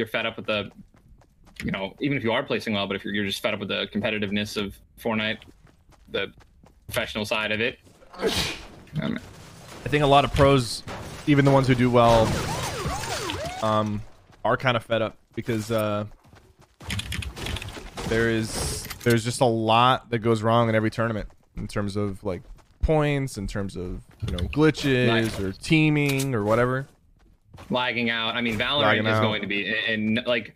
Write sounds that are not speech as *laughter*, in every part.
you're fed up with the, you know, even if you are placing well, but if you're, you're just fed up with the competitiveness of Fortnite, the professional side of it. Um, I think a lot of pros, even the ones who do well, um, are kind of fed up because uh, there is there's just a lot that goes wrong in every tournament in terms of like points, in terms of you know glitches Nice. or teaming or whatever lagging out. I mean, Valorant Lagging is out. going to be, and like,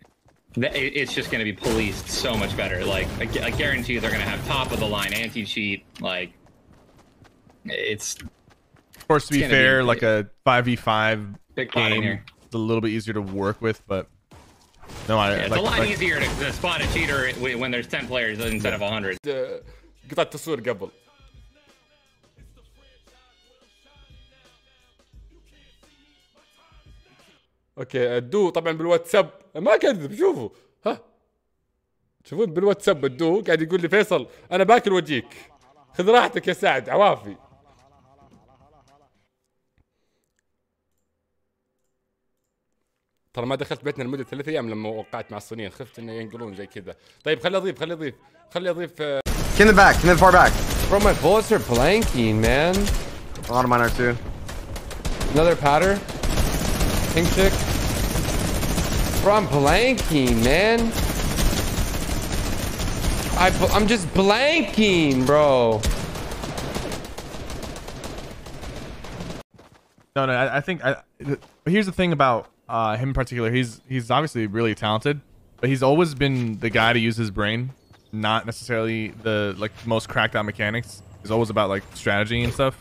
th- it- it's just going to be policed so much better. Like, I, gu- I guarantee you they're going to have top of the line anti cheat. Like, it's Of course, to be It's gonna fair, be- like a five v five big pot in game, here. it's a little bit easier to work with, but no, I Yeah, it's like, a lot like- easier to, to spot a cheater w- when there's 10 players instead of 100. قطعة تصوير قبل أوكي الدو طبعا بالواتساب ما كذب شوفوا ها تشوفون بالواتساب الدو قاعد يقول لي فيصل أنا باكل وجيك خذ راحتك يا سعد عوافي ترى ما دخلت بيتنا لمدة ثلاث أيام لما وقعت مع الصينيين خفت إنه ينقلون زي كذا طيب خلي أضيف خلي أضيف خلي أضيف آه، In the back, in the far back. Bro, my bullets are blanking, man. A lot of mine are too. Another powder. Pink chick. Bro, I'm blanking, man. I, I'm just blanking, bro. No, no, I, I think I. Here's the thing about uh, him in particular. He's he's obviously really talented, but he's always been the guy to use his brain, not necessarily the like most cracked out mechanics. It's always about like strategy and stuff.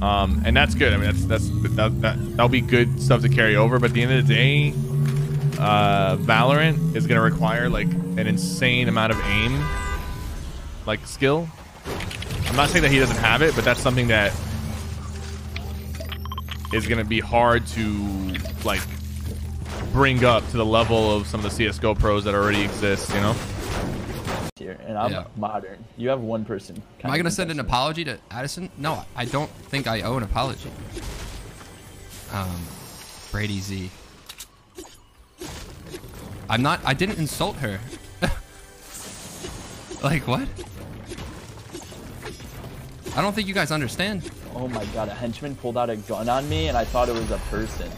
Um, and that's good. I mean, that's that's that, that that'll be good stuff to carry over. But at the end of the day, uh, Valorant is gonna require like an insane amount of aim, like skill. I'm not saying that he doesn't have it, but that's something that is going to be hard to like bring up to the level of some of the CS:GO pros that already exist. You know, here, and I'm Yeah. modern. You have one person. Am I gonna send an apology to Addison? No, I don't think I owe an apology. Um, Brady Z. I'm not. I didn't insult her. *laughs* like what? I don't think you guys understand. Oh my god, a henchman pulled out a gun on me, and I thought it was a person.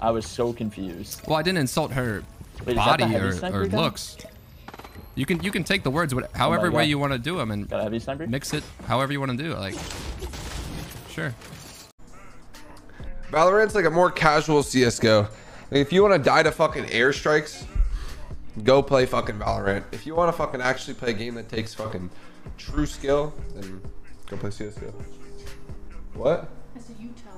I was so confused. Well, I didn't insult her Wait, is that the body or, or looks. You can you can take the words what, however oh God. way you want to do them and Got a heavy sniper? mix it however you want to do it. Like, sure. Valorant's like a more casual CS:GO. If you want to die to fucking airstrikes, go play fucking Valorant. If you want to fucking actually play a game that takes fucking true skill, then go play CS:GO. What? I said, you tell.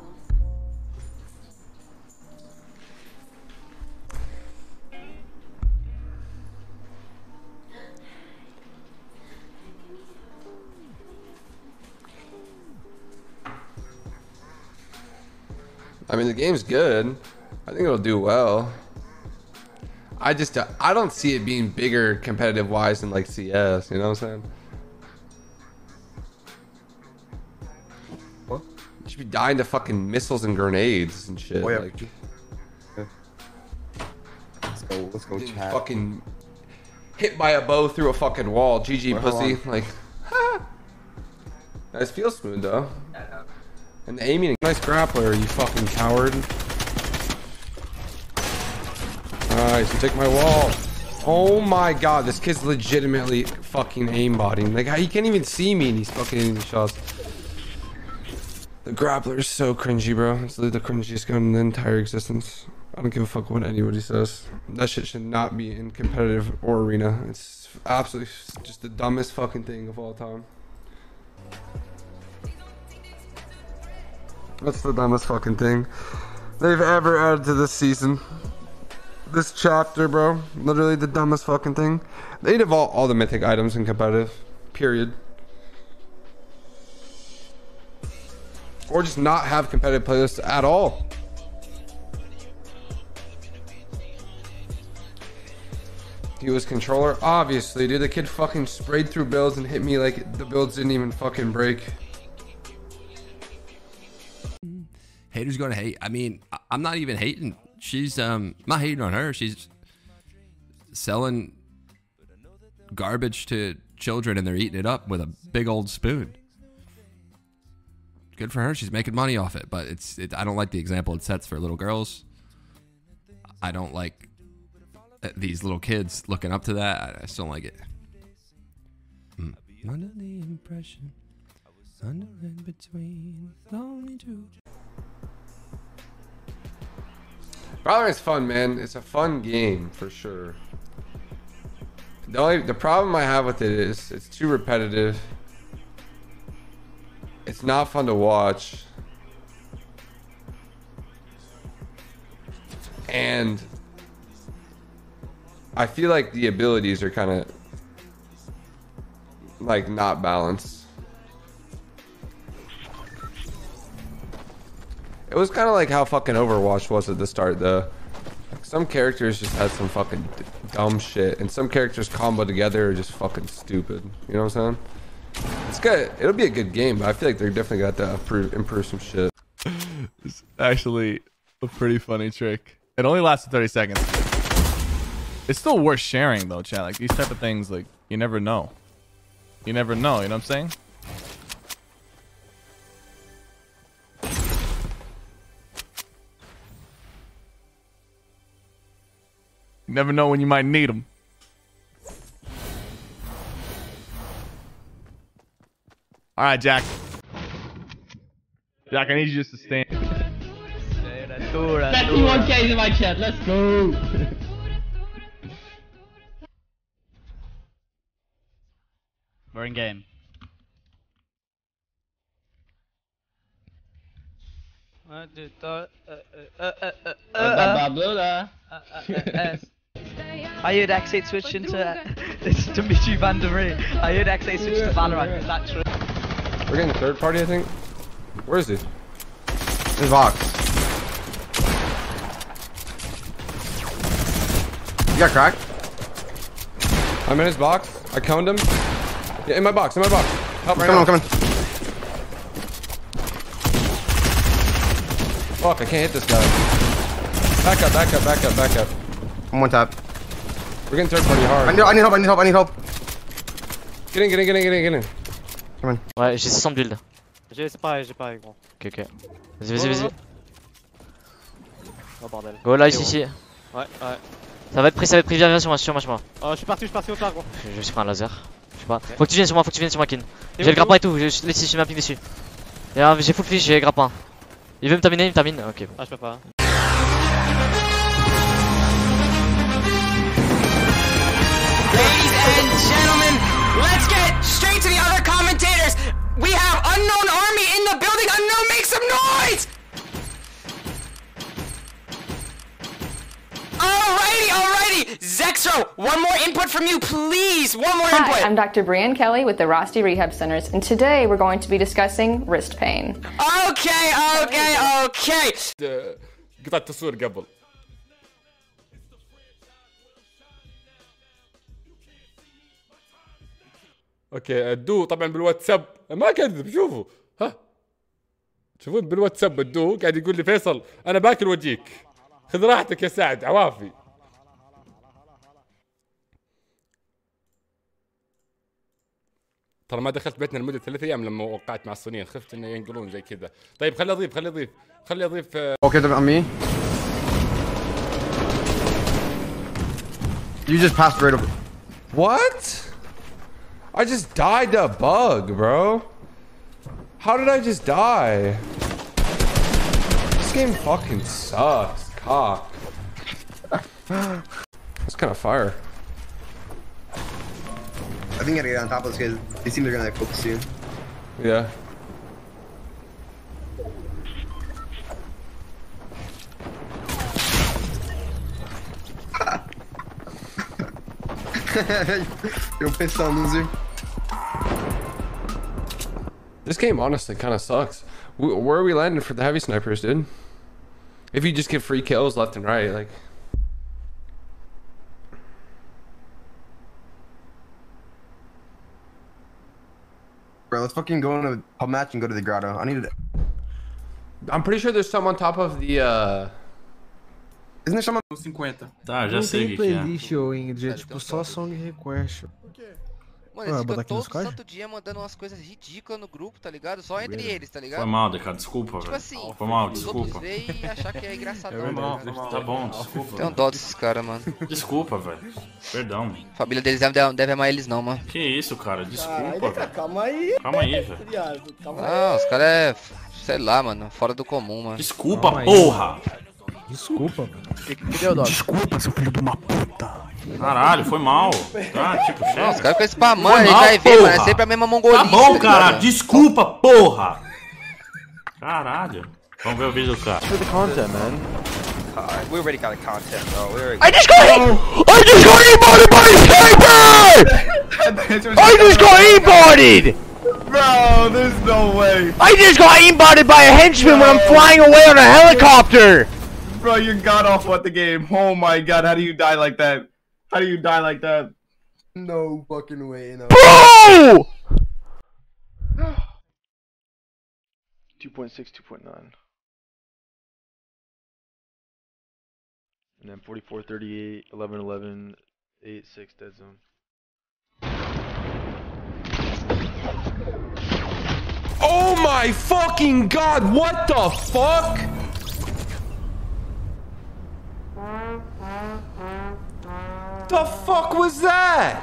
I mean, the game's good. I think it'll do well. I just I don't see it being bigger competitive wise than like CS. You know what I'm saying? What? You should be dying to fucking missiles and grenades and shit. Oh, yeah. Like, Let's go. Let's go, chat. fucking hit by a bow through a fucking wall. GG hold pussy. Like, *laughs* nice feel smooth though. And the aiming, nice grappler, you fucking coward. Nice, you take my wall. Oh my god, this kid's legitimately fucking aimbotting. Like, he can't even see me and he's fucking hitting shots. The grappler is so cringy, bro. It's literally the cringiest gun in the entire existence. I don't give a fuck what anybody says. That shit should not be in competitive or arena. It's absolutely just the dumbest fucking thing of all time. That's the dumbest fucking thing they've ever added to this season. This chapter, bro. Literally the dumbest fucking thing. They'd have all, all the mythic items in competitive. Period. Or just not have competitive playlists at all. He was controller? Obviously, dude. The kid fucking sprayed through builds and hit me like the builds didn't even fucking break. Haters gonna hate. I mean, I'm not even hating she's um not hating on her. She's selling garbage to children and they're eating it up with a big old spoon. Good for her. She's making money off it, but it's it, I don't like the example it sets for little girls. I don't like uh, these little kids looking up to that. I just don't like it. Mm. Under the impression, I was under in between, only two. Valorant's fun, man. It's a fun game for sure. The only the problem I have with it is it's too repetitive. It's not fun to watch. And I feel like the abilities are kind of like not balanced. It was kind of like how fucking Overwatch was at the start, though. Like some characters just had some fucking dumb shit, and some characters combo together are just fucking stupid. You know what I'm saying? It's good. It'll be a good game, but I feel like they're definitely got to improve, improve some shit. It's actually a pretty funny trick. It only lasted 30 seconds. It's still worth sharing though, chat. Like these type of things, like you never know. You never know. You know what I'm saying? You never know when you might need them. All right, Jack. Jack, I need you just to stand. 31k in my chat, let's go! We're in game. Un, deux, trois, euh, euh, euh, euh, euh, euh, I heard X8 switch into it's *laughs* Dimitri Van der Rey. I heard X8 switch to Valorant. Is that true? We're getting third party, I think. Where is he? His box. You got cracked? I'm in his box. I coned him. Yeah, in my box. In my box. Help right Come now. on, come on. Fuck, I can't hit this guy. Back up, back up, back up, back up. I'm one tap. We're getting third party hard. I need, I need help, I need help, I need help. Get in, get in, get in, get in, get in. Come on. Ouais, j'ai 60 builds. J'ai c'est pareil, j'ai pareil gros. Ok, ok. Vas-y, vas-y, vas-y. Oh bordel. Go là, ici, ici. Ouais, ouais. Ça va être pris, ça va être pris. Viens, viens sur moi, sur moi, sur moi. Oh, je suis parti, je suis parti au tard gros. Je je pris un laser. Je sais pas. Faut que tu viennes sur moi, faut que tu viennes sur moi, Kin. J'ai le grappin et tout. Je mets un ping dessus. J'ai full fish, j'ai grappin. Il veut me terminer, il me termine. Ok. Ah, je peux pas. Let's get straight to the other commentators. We have Unknown Army in the building. Unknown, make some noise! Alrighty, alrighty. Zexrow, one more input from you, please. One more Hi, input. I'm Dr. Brian Kelly with the Rosti Rehab Centers, and today we're going to be discussing wrist pain. Okay, okay, okay. أوكي الدو طبعا بالواتساب. ما كذب شوفوا ها؟ تشوفون بالواتساب الدو قاعد يقول لي فيصل أنا باكل وجيك. خذ راحتك يا سعد عوافي. ترى ما دخلت بيتنا لمدة ثلاث أيام لما وقعت مع الصينيين خفت إنه ينقلون زي كذا. طيب خلي أضيف خلي أضيف خلي أضيف Okay, on me. You just passed right over. What? I just died to a bug, bro. How did I just die? This game fucking sucks. Cock. *sighs* That's kind of fire. I think I gotta get on top of this because they seem they're gonna like focus soon. Yeah. *laughs* You're pissed on loser. This game honestly kind of sucks. Where are we landing for the heavy snipers, dude? If you just get free kills left and right, like. Bro, let's fucking go in a pub match and go to the grotto. I need to. I'm pretty sure there's some on top of the uh Isn't there someone? 50. Tá, já não sei o tem que, que é. playlist, ô Ingrid, é tipo só song request. Mano, Ah, eles ficam todo Discord? santo dia mandando umas coisas ridículas no grupo, tá ligado? Só entre Really? eles, tá ligado? Foi mal, Decado, desculpa, Tipo velho. assim, Foi mal, desculpa. outros veem e achar que é engraçadão. Foi mal, tá mal. Tá bom, desculpa. Tem um dó desses caras, mano. Desculpa, velho. Perdão. A família deles deve, deve amar eles não, mano. Que isso, cara? Desculpa, calma aí. Calma aí, velho. Não, os caras é, sei lá, mano, fora do comum, mano. Desculpa, porra! Desculpa. Que, que deu? Desculpa, seu filho de uma puta. Caralho, foi mal. Tá, tipo, chega. os caras ficam spamando, ele mal, vai ver, mano, é sempre a mesma mongolice. Tá bom, cara. Desculpa, porra. Caralho. Vamos ver o vídeo do cara. For the content, man. God, we already got the content, bro. We already I just got I just got e-bodied by a sniper! I just got e-bodied! Bro, there's no way. I just got e-bodied by a henchman when I'm flying away on a helicopter! Bro, you got off what the game. Oh my god, how do you die like that? How do you die like that? No fucking way, no. Bro! *sighs* 2.6, 2.9. And then 44, 38, 11, 11, 8, 6, dead zone. Oh my fucking god, what the fuck? The fuck was that?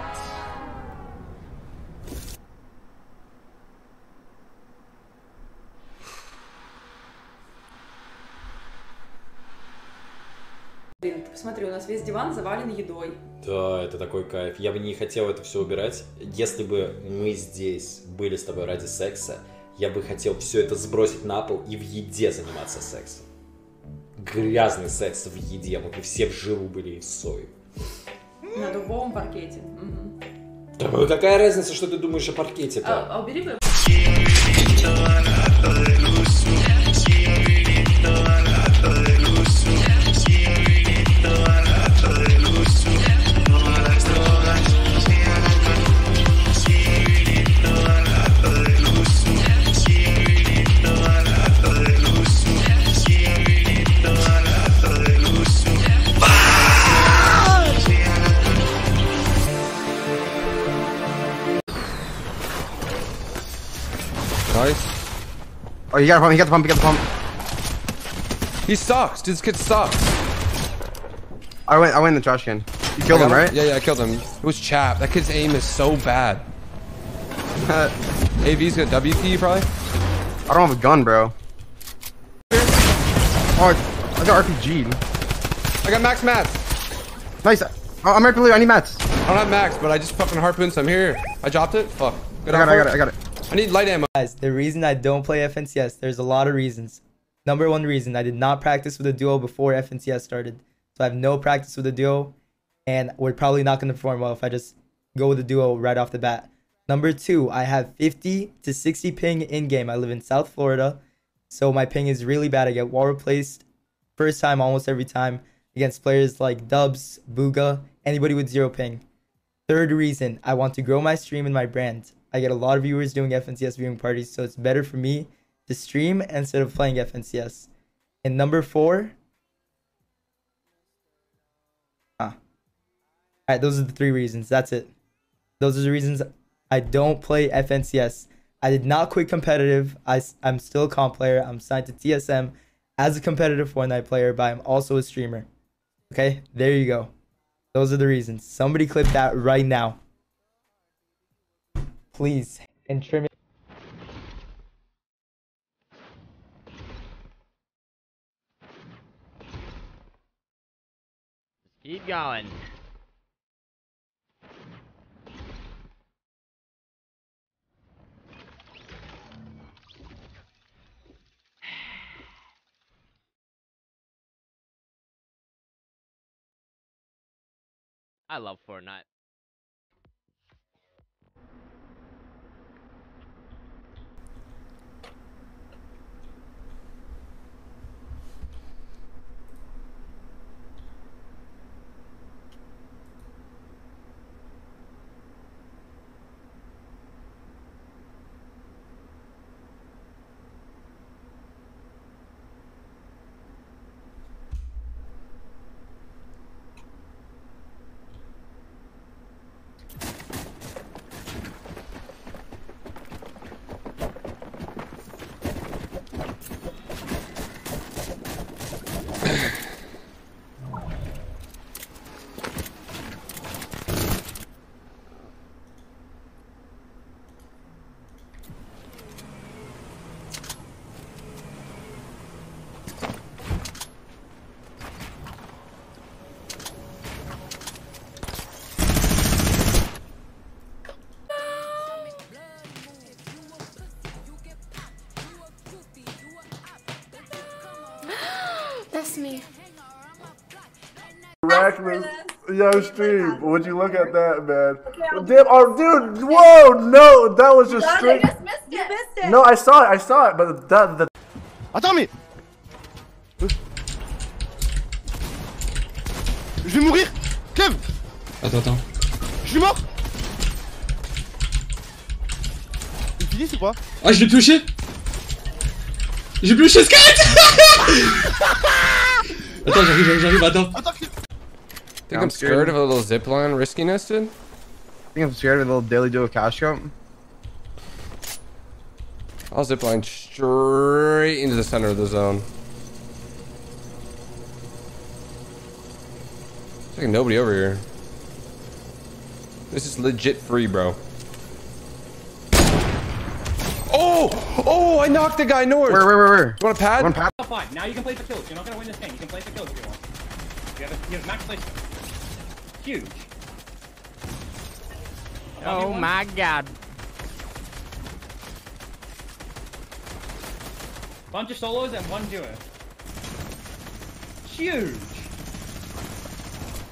Блин, ты посмотри, у нас весь диван завален едой. Да, это такой кайф. Я бы не хотел это все убирать. Если бы мы здесь были с тобой ради секса, я бы хотел все это сбросить на пол и в еде заниматься сексом. Грязный секс в еде, мы бы все в жиру были и в сою. На дубовом паркете. Да ну какая разница, что ты думаешь о паркете-то? А, а убери бы. Nice. Oh, you got a pump, you got the pump, you got the pump. He sucks. Dude, This kid sucks. I went, I went in the trash can. You killed I him, right? Yeah, yeah, I killed him. It was Chap. That kid's aim is so bad. AV's got WP probably. I don't have a gun, bro. Oh, I got RPG. I got max mats. Nice. Oh, I'm right below. I need mats. I don't have max, but I just fucking harpooned some here. I dropped it. Fuck. Good I got it, I got it, I got it. I need light ammo. Guys, the reason I don't play FNCS, there's a lot of reasons. Number one reason, I did not practice with a duo before FNCS started. So I have no practice with a duo, and we're probably not going to perform well if I just go with a duo right off the bat. Number two, I have 50 to 60 ping in game. I live in South Florida, so my ping is really bad. I get wall replaced first time almost every time against players like Dubs, Bugha, anybody with zero ping. Third reason, I want to grow my stream and my brand. I get a lot of viewers doing FNCS viewing parties, so it's better for me to stream instead of playing FNCS. And number four, ah, all right, those are the three reasons. That's it. Those are the reasons I don't play FNCS. I did not quit competitive. I, I'm still a comp player. I'm signed to TSM as a competitive Fortnite player, but I'm also a streamer. Okay, there you go. Those are the reasons. Somebody clip that right now. Please. And trim it. Keep going. *sighs* I love Fortnite. Yo, stream. Would you look at that, man? Damn, oh, dude. Whoa, no, that was just straight. You missed it. No, I saw it. I saw it, but that. The... Attends, mais. Je vais mourir Kev Attends, attends. Je suis mort Il finit ou pas Ah, je l'ai pioché J'ai pioché Skynet *laughs* Attends, j'arrive, j'arrive, j'arrive, attends. Think I'm scared of a little zipline riskiness, dude? think I'm scared of a little daily duo cash jump. I'll zipline straight into the center of the zone. There's like nobody over here. This is legit free, bro. Oh! Oh, I knocked the guy north! Where, where, where, where? You want a pad? One pad? Now you can play for kills. You're not gonna win this game. You can play for kills if you want. You have, a, you have max placement. Huge. Oh my god. Bunch of solos and one duo. Huge.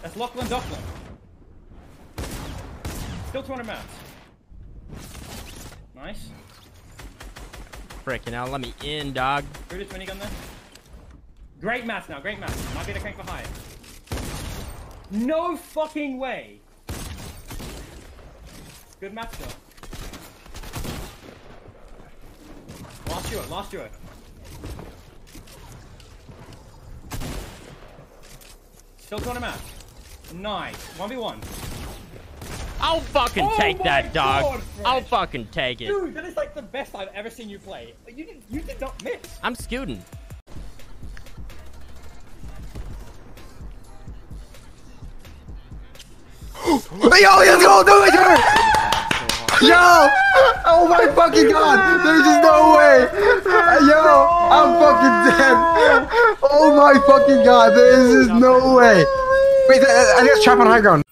That's Lachlan Dockland. Still 200 mats. Nice. Freaking hell, let me in, dog. Brutus minigun there. Great mats now, great mats. Might be the crank for high. No fucking way. Good match though. Lost duo, lost duo. Still 200 mats. Nice. 1v1. I'll fucking Oh take that, dog. God, I'll fucking take it. Dude, that is like the best I've ever seen you play. You did, you did not miss. I'm scooting. Yo, let's go, do it, it! Yo! Oh my fucking god! There's just no way! Yo, I'm fucking dead! Oh my fucking god, there is just no way! Wait, I think it's trap on high ground.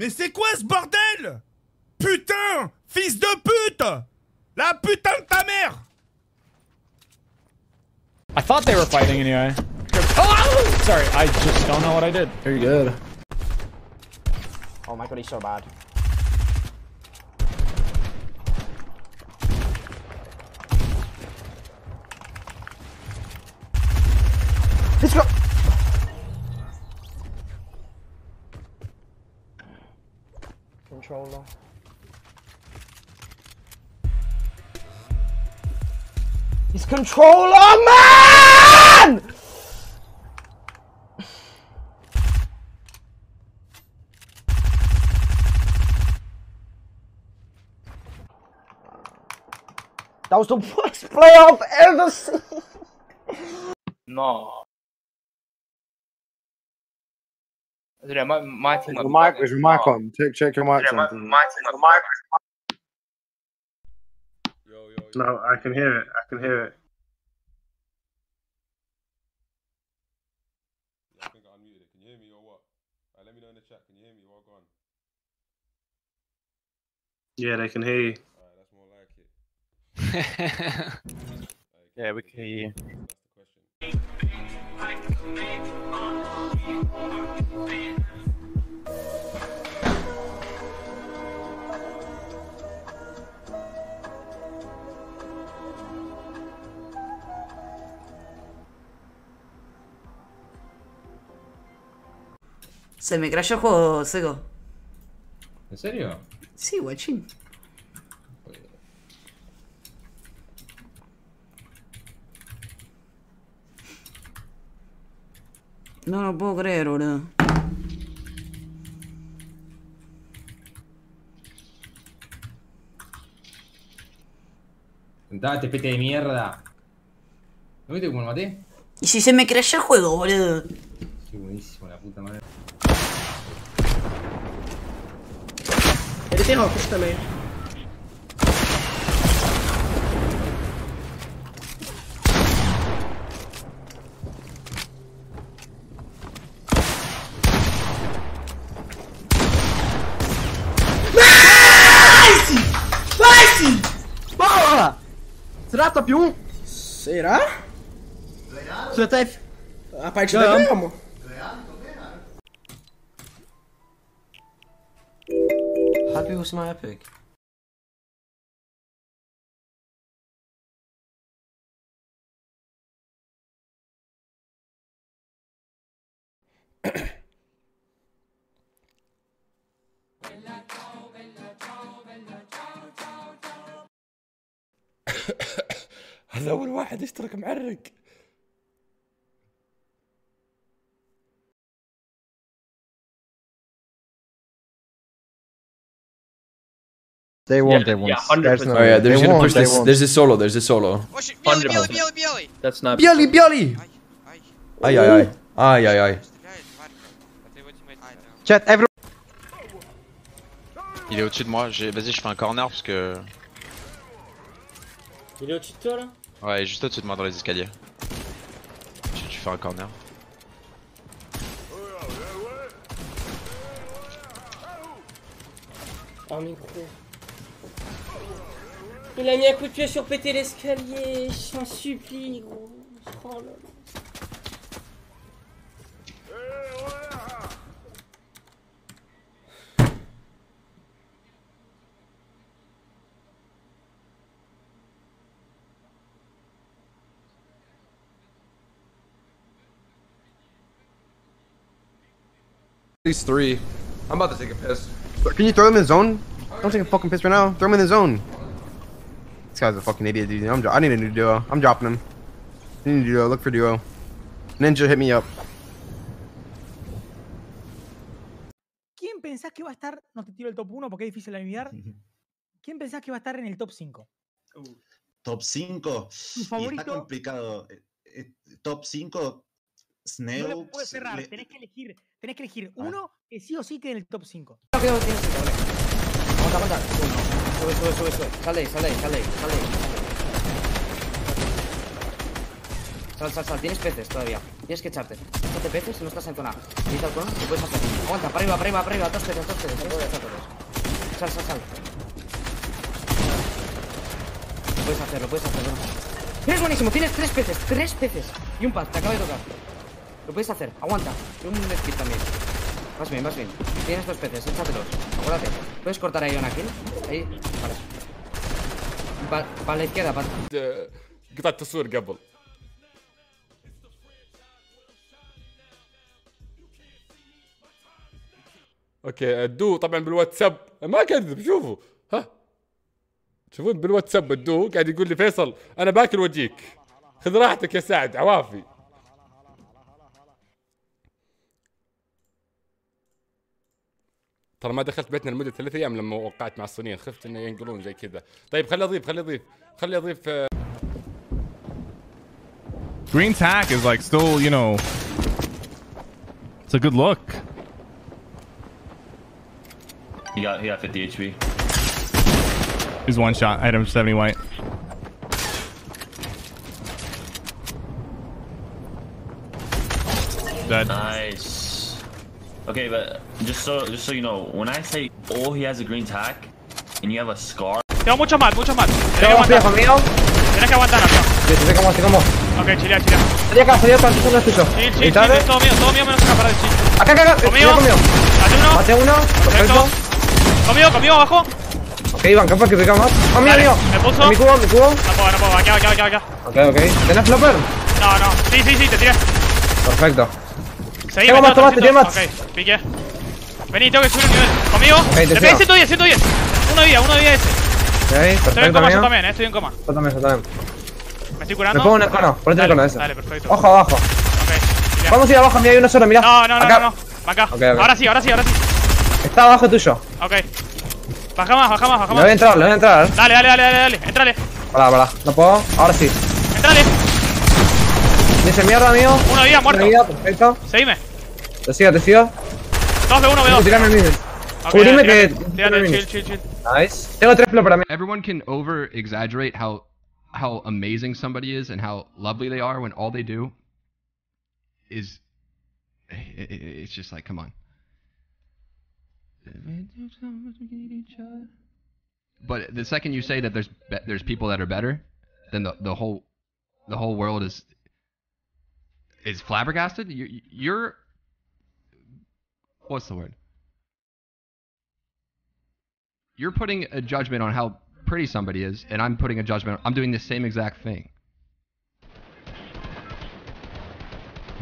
Mais c'est quoi ce bordel? Putain Fils de pute La putain de ta mère I thought they were fighting anyway. Oh! Sorry, I just don't know what I did. Very good. Oh my god, he's so bad. Let's go! Controller. His controller, man! That was the worst play I've ever seen. No. Dude, my, my team Your mic, is your mic on? Check, check your mic. Yeah, my, my team, my No, I can hear it. I can hear it. I think I unmuted it. Can you hear me or what? Alright, let me know in the chat. Can you hear me or gone? Yeah, they can hear you. Alright, that's more like it. *laughs* yeah, we can hear you. Se me crashó el juego, Sego. ¿En serio? Sí, guachín. No lo puedo creer, boludo. Sentate, pete de mierda. ¿No viste cómo lo maté? ¿Y si se me crashó el juego, boludo? Qué buenísimo, la puta madre. Ele tem Rockets entrar, top 1? Será? Você tá... A partida ganhamos. ganhamos. Happy was my epic. هذا اول واحد اشترك معرق They won't, they won't. yeah, 100%. There's no Oh, yeah, They there's gonna won't, push they this-. There's a solo, there's a solo. That's not. Bialy, Bialy! Aïe aïe aïe. Aïe aïe aïe. Chat, everyone. Il est au-dessus de moi, vas-y je fais un corner parce que... Il est au-dessus de toi là Ouais, juste au-dessus de moi dans les escaliers. Tu, fais un corner. Oh micro. Il a mis un coup de pied sur péter l'escalier, je t'en supplie gros. Oh là. These three. I'm about to take a piss. Can you throw him in the zone? Don't take a fucking piss right now. Throw him in the zone. This guy's a fucking idiot, dude. I'm I need a new duo. I'm dropping him. I need a duo. Look for duo. Ninja, hit me up. ¿Quién pensás que va a estar, no te tiro el top 1 porque es difícil de adivinar, *laughs* ¿quién pensás que va a estar en el top 5? Top 5. Y está favorito? complicado. Eh, eh, Top 5. No le Sneo. puedes cerrar, tenés que elegir, tenés que elegir uno que sí o sí quede en el top 5. Aguanta, aguanta. Sube, sube, sube, sube. Sal de ahí, sal de ahí, sal de ahí, sal de ahí. Sal, sal, sal. Tienes peces todavía. Tienes que echarte. Échate peces y no estás en zona. Necesitas el cono, lo puedes hacer. Aguanta, para arriba, para arriba, para arriba. Dos peces, dos peces. Echártelos. Sal, sal, sal. Lo puedes hacer, lo puedes hacer. ¿no? Eres buenísimo, tienes tres peces, tres peces. Y un paz, te acaba de tocar. Lo puedes hacer, aguanta. Un speed también. Vas bien, vas bien. Tienes dos peces, échatelos. Acuérdate. Puedes cortar ahí a Anakin. Ahí, vale. Pa- Para la izquierda, para. قطعت تصوير قبل أوكي الدو طبعا بالواتساب ما كذب شوفوا ها تشوفون بالواتساب الدو قاعد يقول لي فيصل أنا باكل واجيك خذ راحتك يا سعد عوافي ترى ما دخلت بيتنا لمده ثلاث ايام لما وقعت مع الصينيين خفت انه ينقلون زي كذا طيب خلي اضيف خلي اضيف خلي اضيف آه، Green tack is like still, you know, it's a good look. He got he got 50 HP. He's one shot. I hit him 70 white. Dead. Nice. Okay, but just so just so you know, when I say oh he has a green tack and you have a scar. Tengo mucho más, mucho más. Tienes que Tengo aguantar. viejo mío. Tienes que aguantar, Nacho. Sí, sí, sé cómo, sé cómo. Ok, chilea, chilea. Salí acá, salí acá, tú no es tuyo. Chill, ¿Y chill, chill. tarde? Es todo mío, todo mío menos una para el chill. Acá, acá, acá. Conmigo. Conmigo. Mate uno. Mate uno. Perfecto. Conmigo, conmigo, abajo. Ok, Iván, ¿qué fue que pegamos más? ¡Ah, mío, mío! me puso. En mi cubo, en mi cubo. No puedo, no puedo. Aquí, aquí, aquí, aquí. Ok, ok. ¿Tenés flopper? No, no. Sí, sí, sí, te tiré. Perfecto. Seguí, más, tomate, tengo más. Ok, pique. Vení, tengo que subir un nivel. Conmigo. te te pegué sigo. 110, 110. Uno de vida, uno de vida ese. Estoy en coma, yo también, eh. Estoy en coma. Yo también, yo también. Me estoy curando. Me pongo un econo, ponete Dale, el econo ese. Dale, perfecto. Ojo abajo. Ok. Vamos a ir abajo, mira, hay uno solo, mira. No, no, no, Acá. no, no. Acá. Ahora sí, ahora sí, ahora sí. Está abajo tuyo. Ok. Baja más, baja más, baja Le más. voy a entrar, le voy a entrar. Dale, dale, dale, dale, dale. Entrale. Pará, pará. No puedo. Ahora sí. Entrale. Dice mierda, mío. Uno de muerto. Una vida, perfecto. Seguime. Te sigo, te sigo. 2 de 1, Tengo B2. que tirarme el minion. Ok, Cubrime que. Tírate, chill, chill, chill. Nice. Tengo tres flop para mí. Everyone can over exaggerate how how amazing somebody is and how lovely they are when all they do is i- i- it's just like come on. But the second you say that there's be- there's people that are better, then the the whole the whole world is is flabbergasted. You, you're what's the word? You're putting a judgment on how pretty somebody is, and I'm putting a judgment. I'm doing the same exact thing.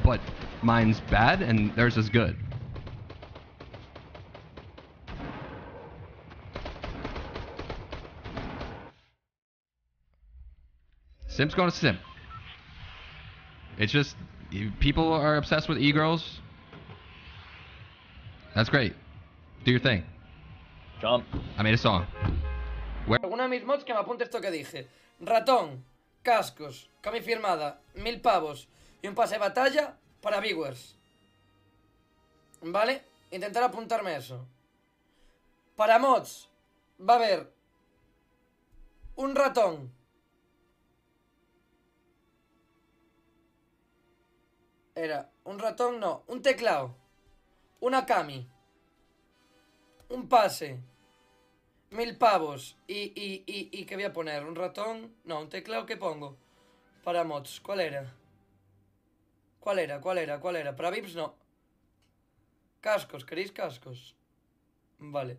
But mine's bad and theirs is good. Simp's going to simp. It's just people are obsessed with e-girls. That's great. Do your thing. Jump. I made a song. Where Uno de mis mods que me apunte esto que dije. Ratón, cascos, cami firmada, mil pavos y un pase de batalla para viewers. ¿Vale? Intentar apuntarme eso. Para mods va a haber un ratón. Era un ratón, no, un teclado, una cami, un pase, mil pavos y, y, y, y ¿qué voy a poner? ¿Un ratón? No, un teclado que pongo para mods. ¿Cuál era? ¿Cuál era? ¿Cuál era? ¿Cuál era? Para VIPs no. Cascos, ¿queréis cascos? Vale.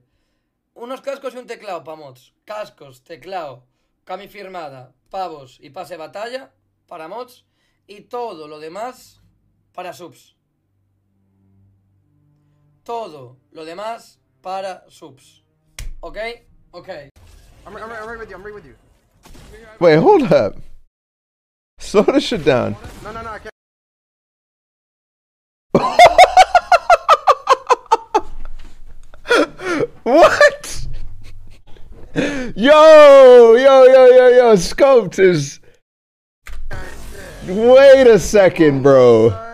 Unos cascos y un teclado para mods. Cascos, teclado, cami firmada, pavos y pase batalla para mods. Y todo lo demás para subs. Todo lo demás para subs. ¿Ok? Ok. I'm, I'm, I'm right with you. I'm right with you. Wait, hold up. Slow this shit down. No, no, no. I can't. *laughs* What? Yo, yo, yo, yo, yo. Scoped is. Wait a second, bro.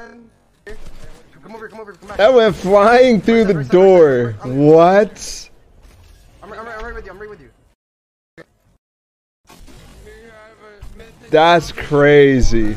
Over, come back. That went flying through the door. What? I'm, I'm, I'm right with you. I'm right with you. That's crazy.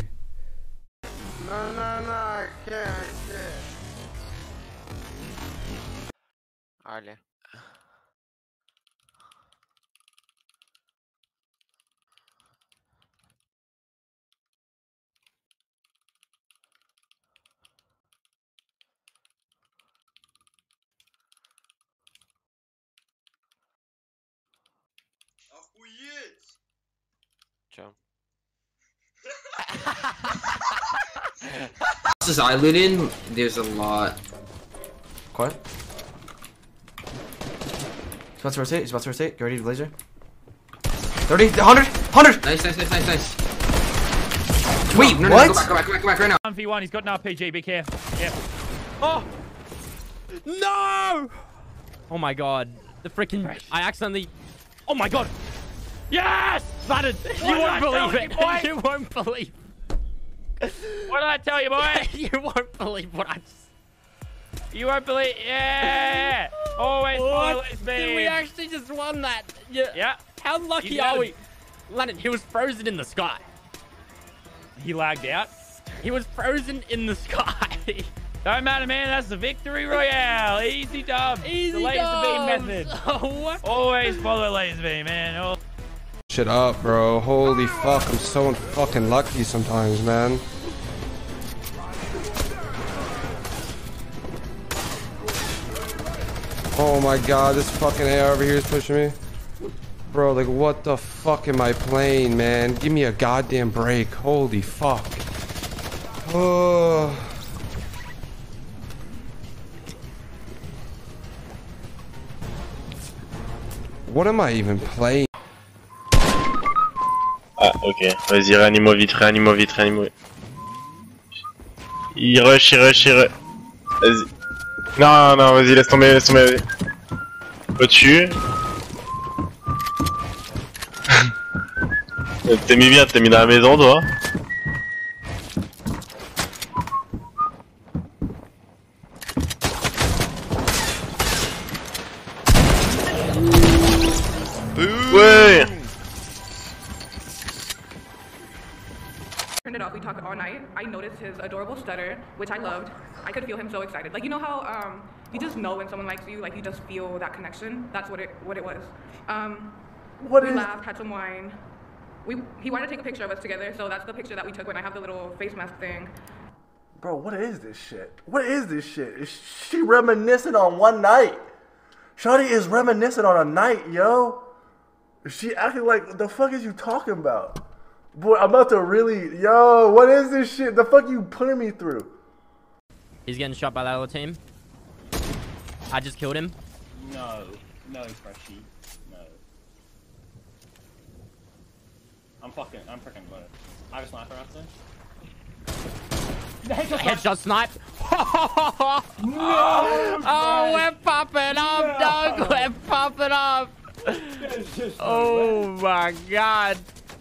Houses I live in, there's a lot. Quiet. He's about to rotate. He's about to rotate. Get ready to laser. 30, 100, 100! Nice, nice, nice, nice, nice. Wait, No, no, no, what? go back, go back, go back, go back right now. 1v1, he's got an RPG, be careful. Careful. Oh! No! Oh my god. The freaking. I accidentally. Oh my god! Yes! Splattered! *laughs* You won't believe it! you. You won't believe What did I tell you, boy? *laughs* you won't believe what I just. You won't believe. Yeah! Always follow me. Dude, we actually just won that. Yeah. Yeah. How lucky You are we? Lennon, he was frozen in the sky. He lagged out. He was frozen in the sky. *laughs* Don't matter, man. That's the victory royale. Easy dub. Easy the laser beam method. *laughs* what? Always follow laser beam, man. Shit up, bro. Holy fuck, I'm so fucking lucky sometimes, man. Oh my god, this fucking AR over here is pushing me. Bro, like what the fuck am I playing, man? Give me a goddamn break. Holy fuck. Oh. What am I even playing? Ah, ok. Vas-y, réanime vite, réanime vite, réanime Il rush, il rush, il rush. Vas-y. Non, non, vas-y, laisse tomber, laisse tomber. vas-y. Au-dessus. *laughs* t'es mis bien, t'es mis dans la maison, toi. His adorable stutter, which I loved. I could feel him so excited. Like you know how um, you just know when someone likes you. Like you just feel that connection. That's what it what it was. Um, What we is- laughed, had some wine. we he wanted to take a picture of us together, so that's the picture that we took when I have the little face mask thing. Bro, what is this shit? What is this shit? Is she reminiscing on one night? Shawty is reminiscing on a night, yo. She acting like the fuck is you talking about? Boy, I'm about to really yo, what is this shit? The fuck you putting me through? He's getting shot by that other team. I just killed him. No, no, Freshy, no. I'm fucking, I'm freaking good. I have a sniper after. *laughs* Headshot snipe. *laughs* *laughs* oh, we're popping up, dog. We're popping up. Oh my god.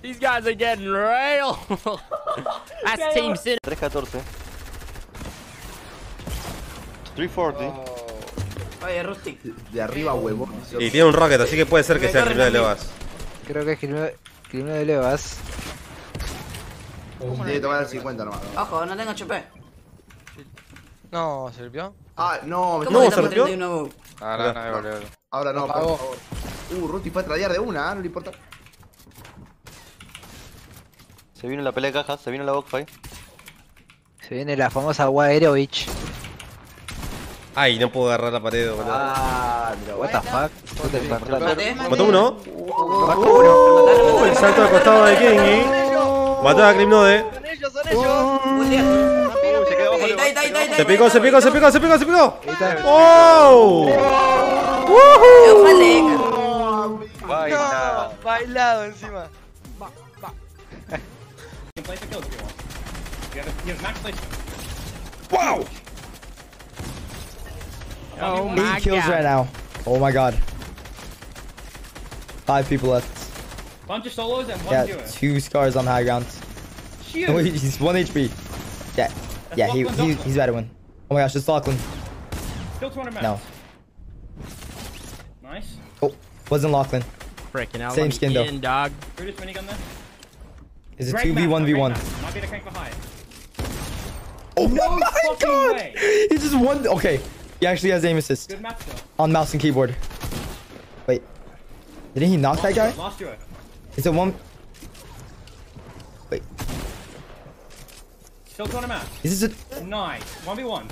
These guys are getting real. *laughs* That's Team City. 314. 340. Oye, Rusty. De arriba, huevo. Y tiene un rocket, así que puede ser que sea el de Levas. Creo que es criminal de Levas. Tiene que tomar el 50 nomás. Ojo, no tengo HP. No, ¿sirvió? Ah, no, me ¿Cómo no, que se estamos rompió. 31? Ahora no, boludo. Ahora no, por Apagó. favor. Uh, Ruti fue a tradear de una, ¿ah? no le importa. Se vino la pelea de cajas, se vino la boxfight. Se viene la famosa agua aerovich. Ay, no puedo agarrar la pared, boludo. Ah, Pero, what the fuck. El patrón. Mató uno. Uh, el salto al costado de Kengi. Mató a Crimnode. Se picó, se picó, se picó, se picó, se picó. ¡Oh! No, bailado encima. You can play the kills if you want. You have, a, you have max place. Wow! Oh my kills god. right now. Oh my god. Five people left. Bunch of solos and one Yeah, duo. two scars on high ground. Huge. *laughs* Oh, he's one HP. Yeah, yeah, he, he he's about to win. Oh my gosh, it's Lachlan. Still 200 max. No, Nice. oh, wasn't Lachlan. Freaking out. Same let me skin though. dog. Brutus minigun there. Is it Great two v one v one? map, great. Might be the crank for high. Oh No my god! way. He just won. Okay, he actually has aim assist Good match though. on mouse and keyboard. Wait, didn't he knock that guy? Last duo. Is it one? Wait, Still 200 max. is this a? Nice. 1v1.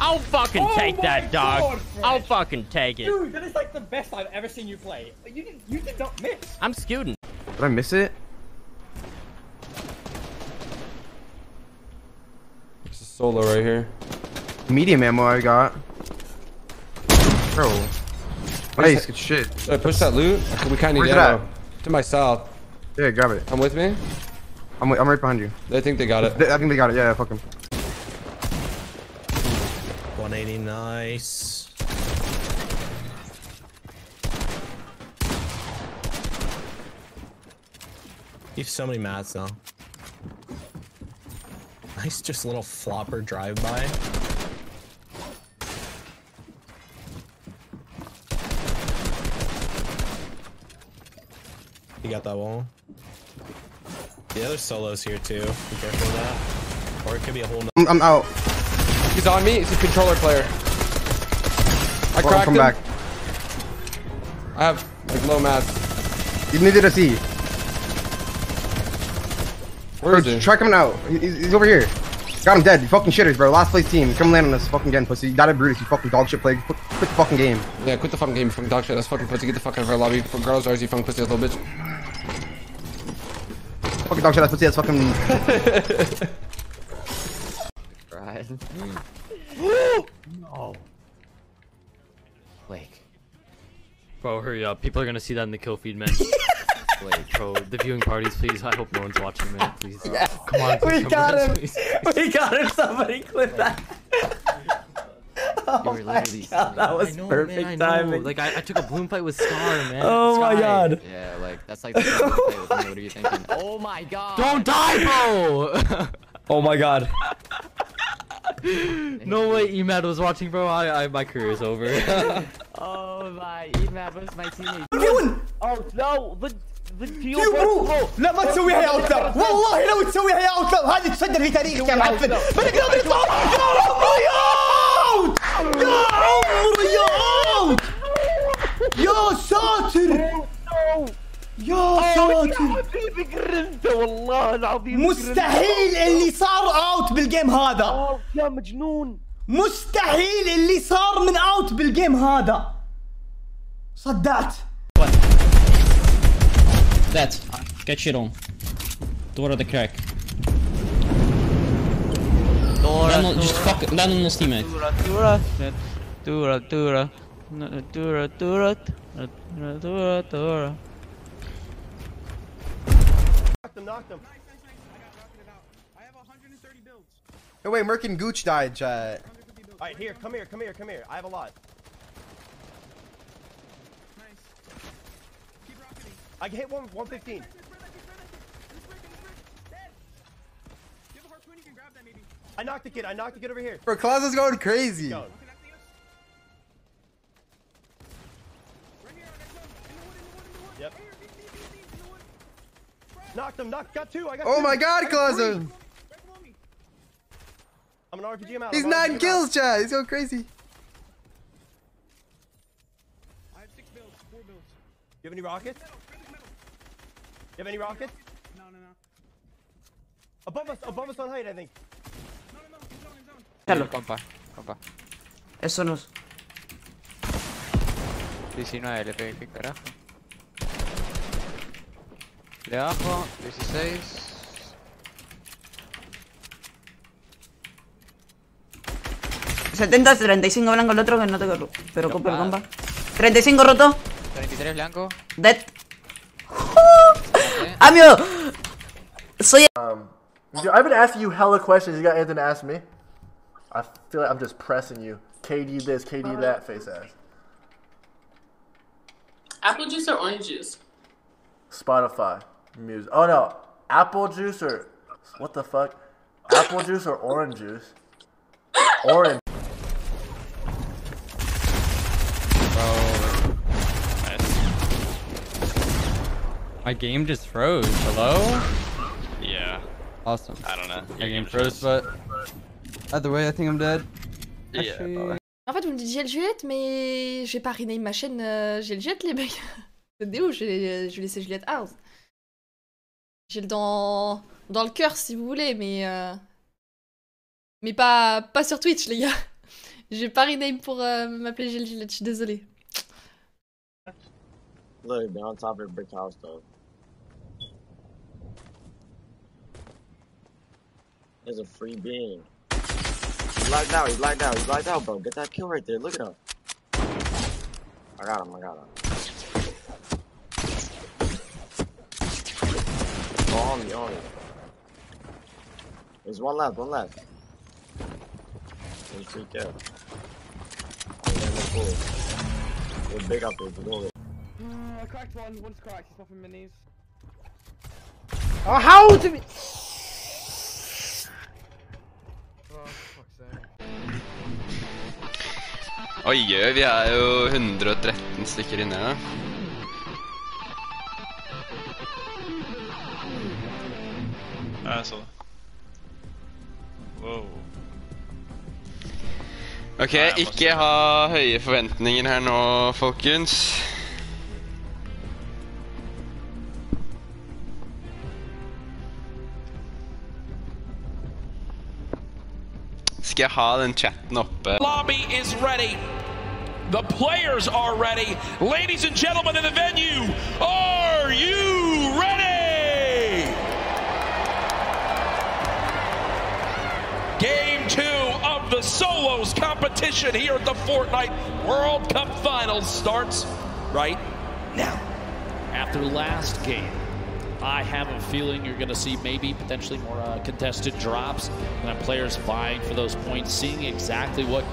I'll fucking Oh take my that, dog. God, I'll fucking take it. Dude, that is like the best I've ever seen you play. You did, you did not miss. I'm scooting. Did I miss it? It's a solo right here. Medium ammo I got. Bro. Nice, good shit. Should I push that loot? We kind of need it ammo. To my south. Yeah, grab it. Come with me? I'm, I'm right behind you. They think they got it. I think they got it. Yeah, yeah fuck them. 180, nice. You have so many mats now. Nice, just a little flopper drive-by. You got that wall? The other solos here too. Be careful of that. Or it could be a whole. I'm, I'm out. He's on me. He's a controller player. I Well, cracked come him. back. I have like low mats. You needed to see. Where bro, is he? Try coming out. He's, he's over here. Got him dead. You fucking shitters, bro. Last place team. Come land on us fucking again, pussy. You died at Brutus. You fucking dog shit play. Quit, quit the fucking game. Yeah, quit the fucking game, you fucking dog shit. That's fucking pussy. Get the fuck out of our lobby. For girls, or is you fucking pussy, ass little bitch. Fucking dog shit. That's pussy. That's fucking. Right. no. Blake. Bro, hurry up. People are gonna see that in the kill feed, man. *laughs* Blake, bro, the viewing parties, please. I hope no one's watching, man. Please. Yes. Come on, please We come got him. please, We got him. Somebody clip that. Oh Oh my god, that was I know, perfect man, I timing. Like I, I took a bloom fight with Scar, man. *laughs* Oh my God. Yeah, like that's like the with me. What are you thinking? *laughs* Oh my god. Don't die, bro. *laughs* Oh my god. no way, Emad was watching, bro. I, I my career is over. oh my, Emad was my teammate. What are you doing? oh no, the يو برو لا ما تسوي هي اوت والله لو تسوي هي اوت هذه تصدر في تاريخك يا معفن بدك نضرب طابع يا عمري أوت! يا عمري يا أوت! يا ساتر! يا ساتر! انت والله العظيم مستحيل اللي صار أوت بالجيم هذا. يا مجنون. مستحيل اللي صار من أوت بالجيم هذا. صدعت. That. Get shit on. Door of the crack. Dora, Land on, just Dora. fuck, land on his teammate. Dura, Dura, Dura, Dura, Dura, Dura, Dura, Dura. Knocked him, knocked him. Hey, wait, Merc and Gooch died, chat. Alright, here, come here, come here, come here. I have a lot. I hit one 115. I knocked the kid, I knocked the kid over here. Bro, Claus is going crazy. Go. Yep. Knocked him, knocked, got two, I got Oh two. my god, I. Claus! I'm an RPG him out. He's I'm an RPG nine kills, chat. He's going crazy. Do you have any rockets? You have any rockets? No, no, no. Above us, above us on height, I think. Carlos. Compa, compa. Eso no es. 19 le pegué, qué carajo. De abajo, 16. ¿70, 35 blanco el otro que no tengo. Pero compra el compa. 35 roto. 33 blanco. Dead. Amigo. Soy. Um, I've been asking you hella questions. You got anything to ask me? I feel like I'm just pressing you. KD this, KD that, face ass. Apple juice or orange juice? Spotify, music. Oh no, apple juice or what the fuck? Apple juice or orange juice? *laughs* Orange. My game just froze. Hello? Yeah. Awesome. I don't know. My game froze, but either way, I think I'm dead. Actually, En fait, vous me dites j'ai le Juliette, mais je vais pas rename ma chaîne euh, j'ai le Juliette, les mecs. *laughs* C'est où je vais, je vais laisser Juliette House. J'ai le dans, dans le cœur si vous voulez, mais. euh, Mais pas, pas sur Twitch, les gars. *laughs* Je vais pas rename pour euh, m'appeler Juliette, je suis désolée. Look, they're on top of a brick house though. There's a free being. He's locked out, he's locked out, he's locked out, bro. Get that kill right there. Look at him. I got him, I got him. Go on me, on me. There's one left, one left. There's free kill. And then the pool. We're big up there, to go with. Mm, I cracked one, one's cracked, he's popping minis. Oh, how do we... Oi, oi, vi er jo 113 stykker inne. da. Ja, jeg så det. Wow. Ok, ikke ha høye forventninger her nå, folkens. Skal jeg ha den chatten oppe? Lobby is ready. The players are ready. Ladies and gentlemen in the venue, are you ready? Game two of the solos competition here at the Fortnite World Cup Finals starts right now. After last game, I have a feeling you're going to see maybe potentially more uh, contested drops and players vying for those points, seeing exactly what